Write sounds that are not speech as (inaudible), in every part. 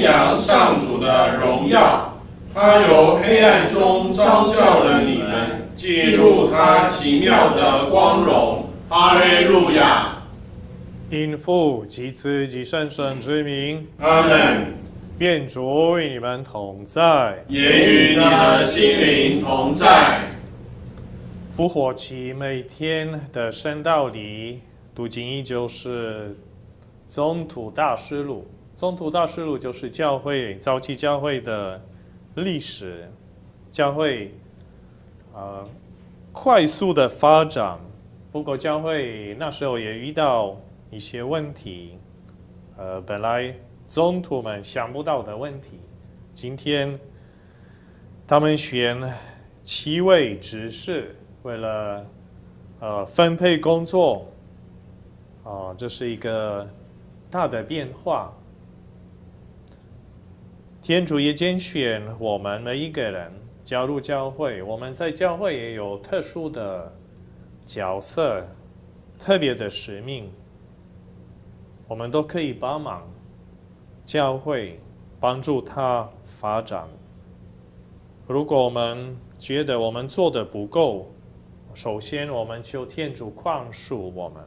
宣扬上主的荣耀。他由黑暗中召叫了你们，进入他奇妙的光荣。哈利路亚！因父及子及圣神之名，阿门。愿主与你们同在，也与你的心灵同在。复活期每天的圣道里读经依旧是宗徒大师录。宗徒大师录就是教会早期教会的历史，教会呃快速的发展。不过教会那时候也遇到一些问题，呃，本来宗徒们想不到的问题，今天他们选七位执事。为了呃分配工作，啊，这是一个大的变化。天主也拣选我们每一个人加入教会，我们在教会也有特殊的角色、特别的使命，我们都可以帮忙教会，帮助他发展。如果我们觉得我们做的不够，首先，我们求天主宽恕我们。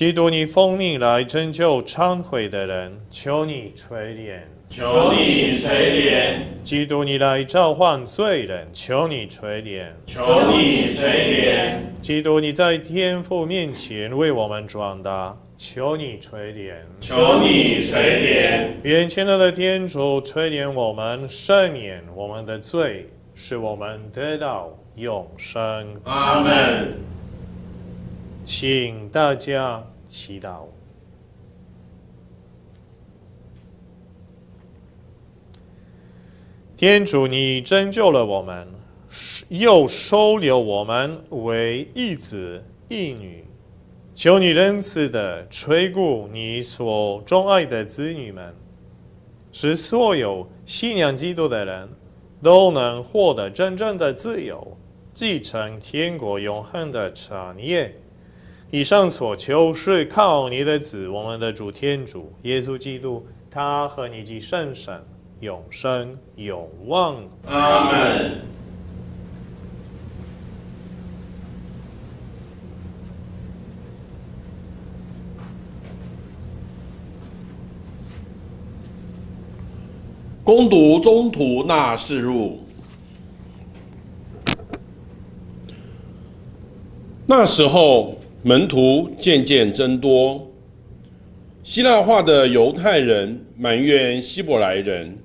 基督，你奉命来拯救忏悔的人，求你垂怜；求你垂怜。基督，你来召唤罪人，求你垂怜；求你垂怜。基督，你在天父面前为我们转达。求你垂怜，求你垂怜，愿亲爱的天主垂怜我们，赦免我们的罪，使我们得到永生。阿门。请大家祈祷。天主，你拯救了我们，又收留我们为义子义女。求你仁慈的垂顾你所钟爱的子女们，使所有信仰基督的人都能获得真正的自由，继承天国永恒的产业。以上所求是靠你的子，我们的主天主耶稣基督，他和你及圣神永生永望。阿门。攻读中途纳士入。那时候，门徒渐渐增多。希腊化的犹太人埋怨希伯来人，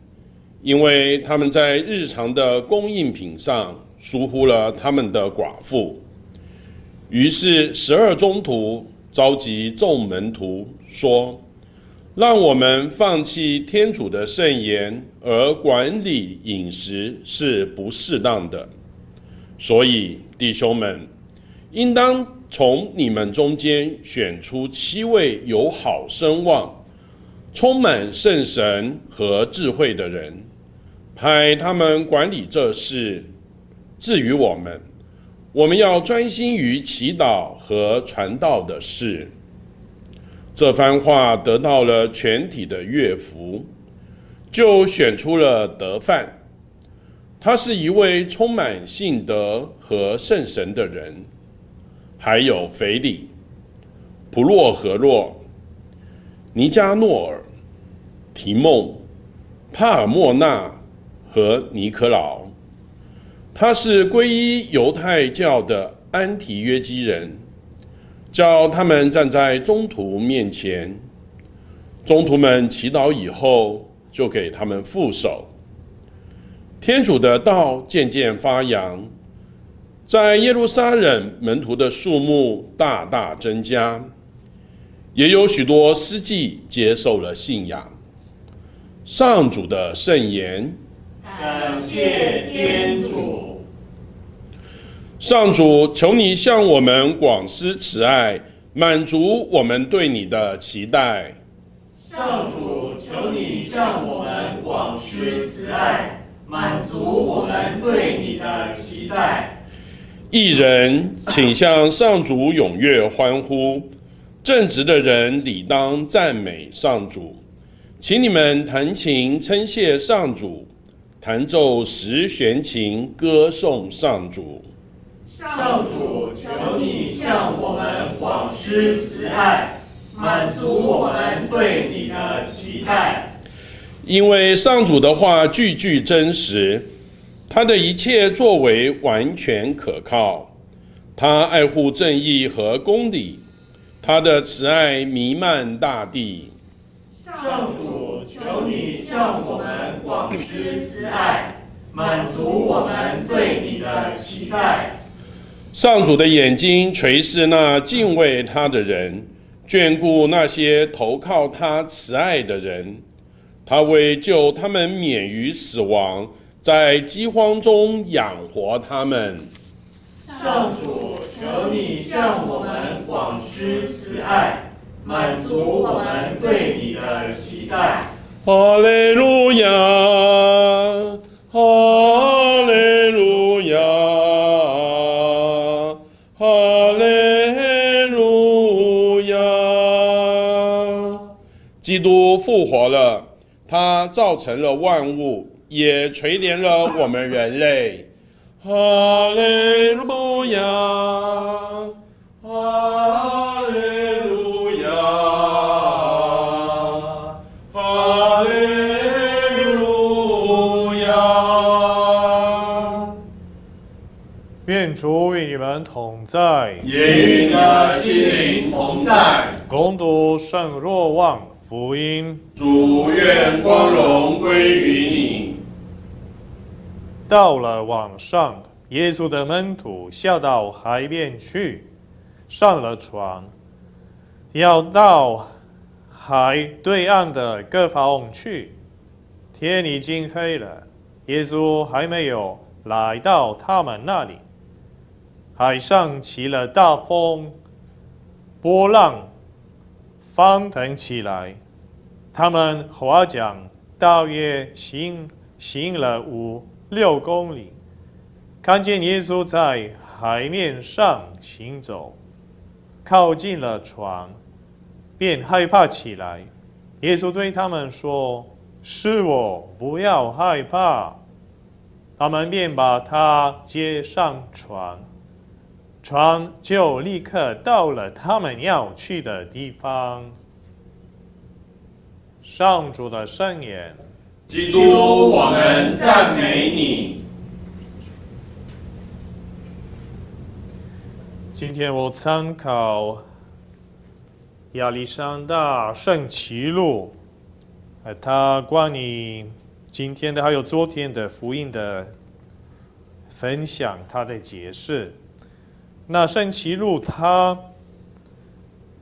因为他们在日常的供应品上疏忽了他们的寡妇。于是，十二中途召集众门徒说。让我们放弃天主的圣言而管理饮食是不适当的，所以弟兄们，应当从你们中间选出七位有好声望、充满圣神和智慧的人，派他们管理这事。至于我们，我们要专心于祈祷和传道的事。这番话得到了全体的乐福，就选出了德范。他是一位充满信德和圣神的人，还有腓里、普洛和洛、尼加诺尔、提梦、帕尔莫纳和尼可老。他是皈依犹太教的安提约基人。叫他们站在中途面前，中途们祈祷以后，就给他们副手。天主的道渐渐发扬，在耶路撒冷门徒的数目大大增加，也有许多司祭接受了信仰。上主的圣言，感谢天主。上主，求你向我们广施慈爱，满足我们对你的期待。上主，求你向我们广施慈爱，满足我们对你的期待。艺人请向上主踊跃欢呼，正直的人理当赞美上主。请你们弹琴称谢上主，弹奏十弦琴歌颂上主。上主，求你向我们广施慈爱，满足我们对你的期待。因为上主的话句句真实，他的一切作为完全可靠。他爱护正义和公理，他的慈爱弥漫大地。上主，求你向我们广施慈爱，满足我们对你的期待。上主的眼睛垂视那敬畏他的人，眷顾那些投靠他慈爱的人。他为救他们免于死亡，在饥荒中养活他们。上主，求你向我们广施慈爱，满足我们对你的期待。哈利路亚，哈利路亚，哈利路亚。基督复活了，他造成了万物，也垂怜了我们人类。哈利路亚，哈利路亚，哈利路亚。愿主与你们同在，也与你的心灵同在。共读圣若望福音。主愿光荣归于你。到了晚上，耶稣的门徒下到海边去，上了船，要到海对岸的各方去。天已经黑了，耶稣还没有来到他们那里。海上起了大风，波浪翻腾起来。他们划桨，大约行行了五。六公里，看见耶稣在海面上行走，靠近了船，便害怕起来。耶稣对他们说：“是我，不要害怕。”他们便把他接上船，船就立刻到了他们要去的地方。上主的圣言。基督，我们赞美你。今天我参考亚历山大圣奇录，呃，他关于今天的还有昨天的福音的分享，他的解释。那圣奇录他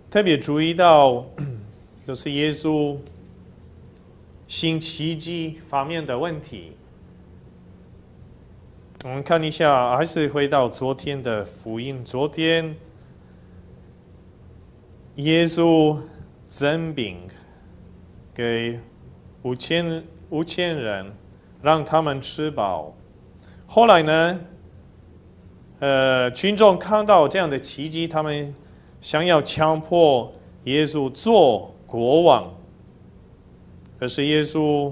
特别注意到，(clears throat) 就是耶稣。新奇迹方面的问题，我们看一下，还是回到昨天的福音。昨天，耶稣赠饼给五千五千人，让他们吃饱。后来呢，呃，群众看到这样的奇迹，他们想要强迫耶稣做国王。可是耶稣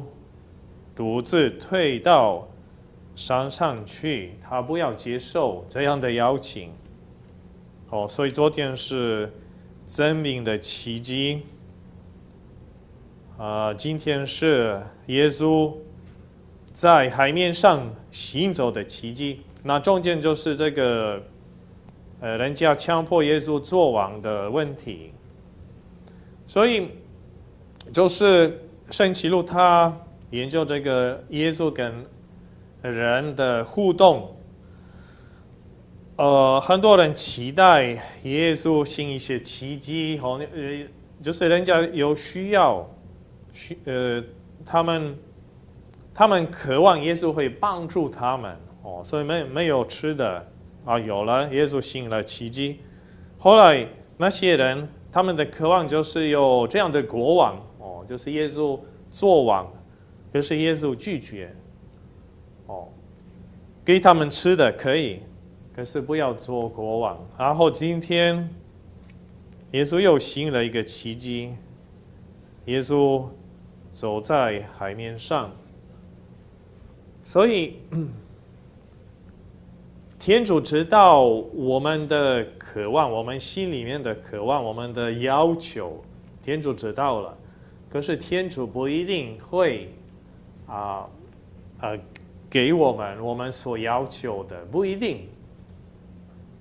独自退到山上去，他不要接受这样的邀请。哦，所以昨天是真名的奇迹。啊，今天是耶稣在海面上行走的奇迹。那中间就是这个，呃，人家强迫耶稣做王的问题。所以就是。圣奇路他研究这个耶稣跟人的互动，呃，很多人期待耶稣行一些奇迹，和呃，就是人家有需要，需呃，他们他们渴望耶稣会帮助他们哦，所以没没有吃的啊，有了耶稣行了奇迹，后来那些人他们的渴望就是有这样的国王。就是耶稣做王，可是耶稣拒绝。哦，给他们吃的可以，可是不要做国王。然后今天，耶稣又行了一个奇迹，耶稣走在海面上，所以 (clears throat) 天主知道我们的渴望，我们心里面的渴望，我们的要求，天主知道了。可是天主不一定会啊呃给我们我们所要求的，不一定。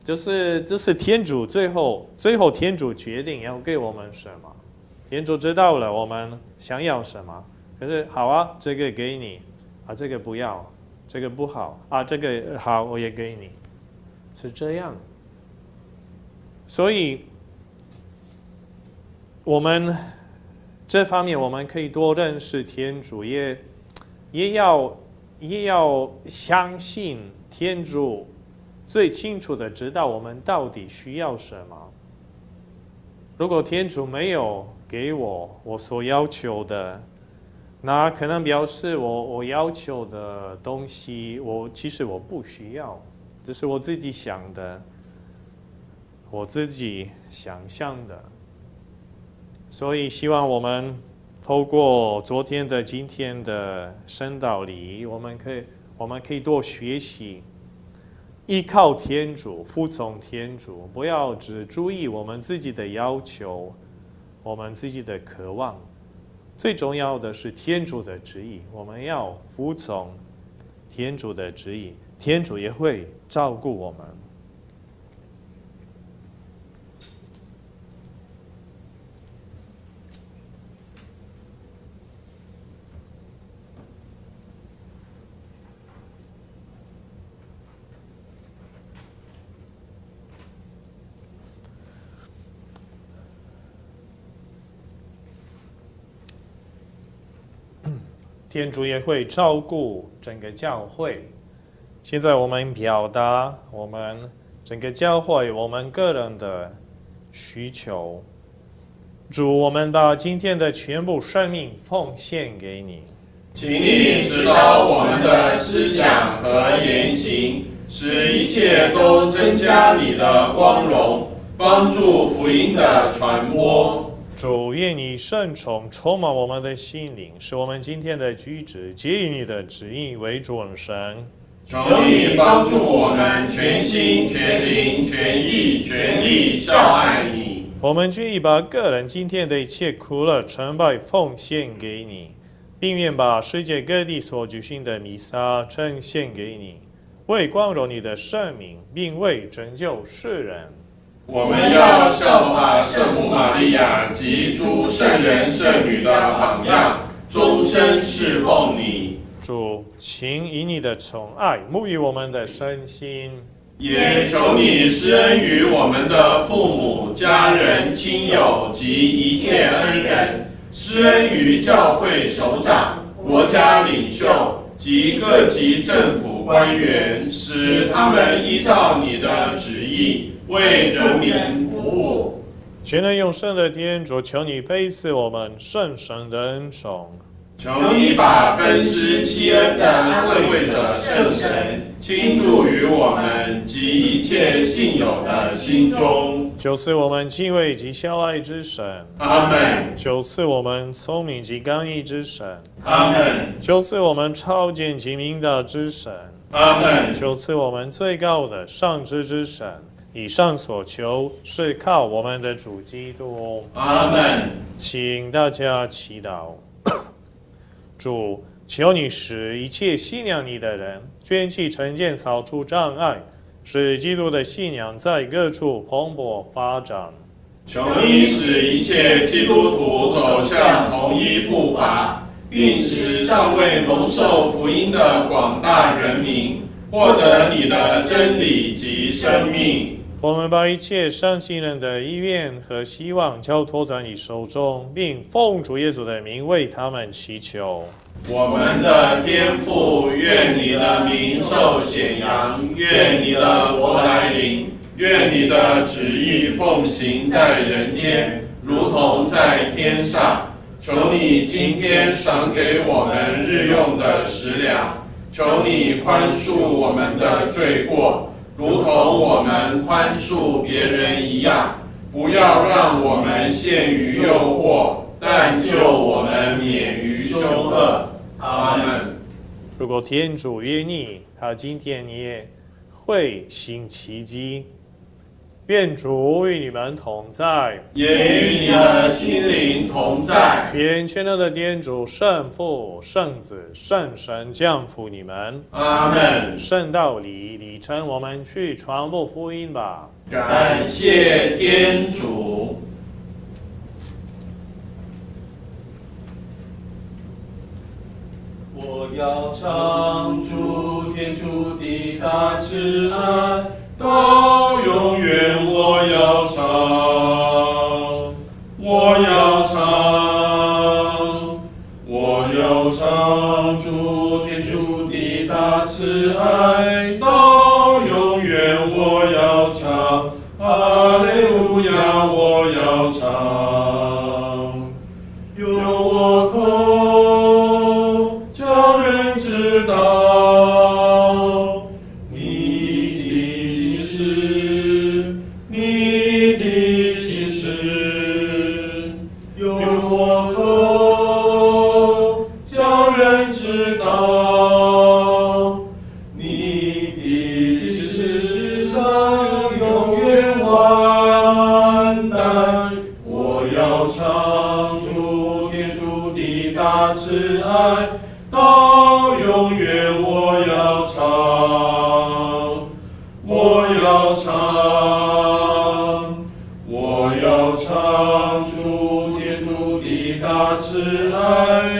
就是这是天主最后最后天主决定要给我们什么，天主知道了我们想要什么。可是好啊，这个给你啊，这个不要，这个不好啊，这个好我也给你，是这样。所以我们这方面我们可以多认识天主，也也要也要相信天主。最清楚的知道我们到底需要什么。如果天主没有给我我所要求的，那可能表示我我要求的东西，我其实我不需要，这是我自己想的，我自己想象的。所以希望我们透过昨天的、今天的圣道礼，我们可以我们可以多学习。依靠天主，服从天主，不要只注意我们自己的要求，我们自己的渴望。最重要的是天主的旨意，我们要服从天主的旨意，天主也会照顾我们。天主也会照顾整个教会。现在我们表达我们整个教会、我们个人的需求。主，我们把今天的全部生命奉献给你，请你指导我们的思想和言行，使一切都增加你的光荣，帮助福音的传播。主愿你圣宠充满我们的心灵，使我们今天的举止皆以你的旨意为准绳。求你帮助我们全心全灵全意全力孝爱你。我们愿意把个人今天的一切苦乐成败奉献给你，并愿把世界各地所举行的弥撒呈现给你，为光荣你的圣名，并为拯救世人。我们要效法圣母玛利亚及诸圣人圣女的榜样，终身侍奉你。主，请以你的宠爱沐浴我们的身心，也求你施恩于我们的父母、家人、亲友及一切恩人，施恩于教会首长、国家领袖及各级政府官员，使他们依照你的旨意。为人民服务，全能永生的天主，求你ပေး赐我们圣神的恩宠。求你把分施七恩的安慰者圣神倾注于我们及一切信友的心中。求赐我们敬畏及孝爱之神。阿门。求赐我们聪明及刚毅之神。阿门。求赐我们超见及明达之神。阿门。求赐我们最高的上知之神。以上所求是靠我们的主基督。阿门。请大家祈祷。(coughs) 主，求你使一切信仰你的人捐弃成见，扫除障碍，使基督的信仰在各处蓬勃发展。求你使一切基督徒走向同一步伐，并使尚未蒙受福音的广大人民获得你的真理及生命。我们把一切善心人的意愿和希望交托在你手中，并奉主耶稣的名为他们祈求。我们的天父，愿你的名受显扬，愿你的国来临，愿你的旨意奉行在人间，如同在天上。求你今天赏给我们日用的食粮，求你宽恕我们的罪过。如同我们宽恕别人一样。不要让我们陷于诱惑，但救我们免于凶恶。阿门。如果天主愿意，他今天你也会行奇迹。愿主与你们同在，也与你的心灵同在。愿全能的天主、圣父、圣子、圣神降福你们。阿门。圣道理里程，我们去传播福音吧。感谢天主。我要唱出天主的大慈爱。大慈爱到永远我要唱我要唱我要唱主天主的大慈爱。